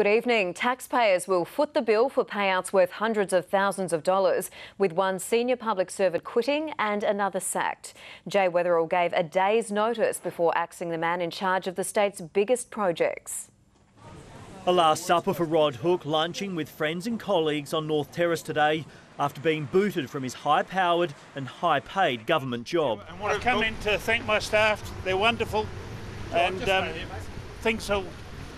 Good evening. Taxpayers will foot the bill for payouts worth hundreds of thousands of dollars, with one senior public servant quitting and another sacked. Jay Weatherill gave a day's notice before axing the man in charge of the state's biggest projects. A last supper for Rod Hook, lunching with friends and colleagues on North Terrace today after being booted from his high-powered and high-paid government job. I've come in to thank my staff. They're wonderful, and um, things will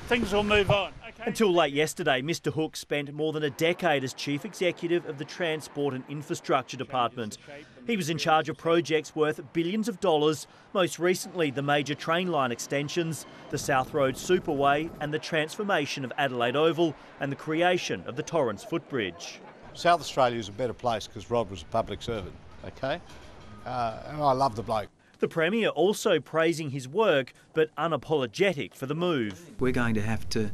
things will move on. Okay. Until late yesterday, Mr Hook spent more than a decade as Chief Executive of the Transport and Infrastructure Department. He was in charge of projects worth billions of dollars, most recently the major train line extensions, the South Road Superway and the transformation of Adelaide Oval and the creation of the Torrens Footbridge. South Australia is a better place because Rod was a public servant, okay? Uh, and I love the bloke. The Premier also praising his work, but unapologetic for the move. We're going to have to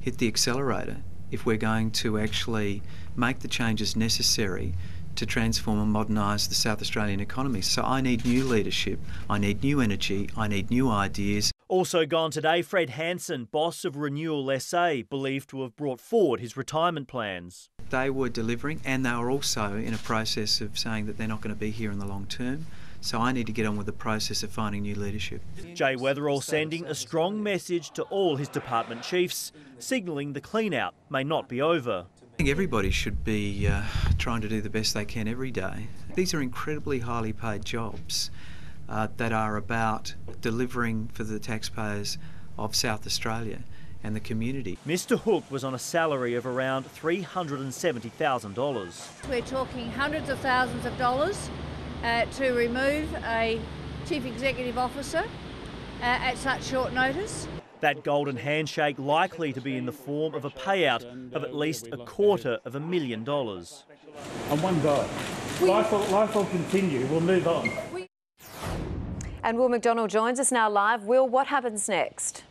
hit the accelerator if we're going to actually make the changes necessary to transform and modernise the South Australian economy. So I need new leadership, I need new energy, I need new ideas. Also gone today, Fred Hansen, boss of Renewal SA, believed to have brought forward his retirement plans. They were delivering and they were also in a process of saying that they're not going to be here in the long term. So I need to get on with the process of finding new leadership. Jay Weatherill sending a strong message to all his department chiefs, signalling the clean-out may not be over. I think everybody should be uh, trying to do the best they can every day. These are incredibly highly paid jobs uh, that are about delivering for the taxpayers of South Australia and the community. Mr Hook was on a salary of around $370,000. We're talking hundreds of thousands of dollars uh, to remove a chief executive officer uh, at such short notice. That golden handshake likely to be in the form of a payout of at least a quarter of a million dollars. I'm one guy. Life will, life will continue. We'll move on. And Will McDonald joins us now live. Will, what happens next?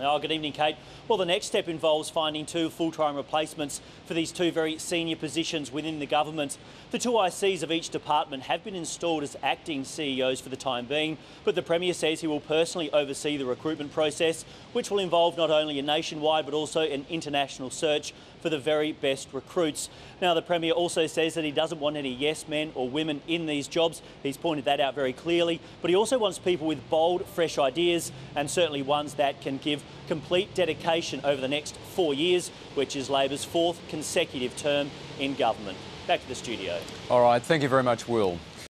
Oh, good evening, Kate. Well, the next step involves finding two full-time replacements for these two very senior positions within the government. The two ICs of each department have been installed as acting CEOs for the time being, but the Premier says he will personally oversee the recruitment process, which will involve not only a nationwide but also an international search for the very best recruits. Now, the Premier also says that he doesn't want any yes men or women in these jobs. He's pointed that out very clearly, but he also wants people with bold, fresh ideas and certainly ones that can give complete dedication over the next four years, which is Labor's fourth consecutive term in government. Back to the studio. All right, thank you very much, Will.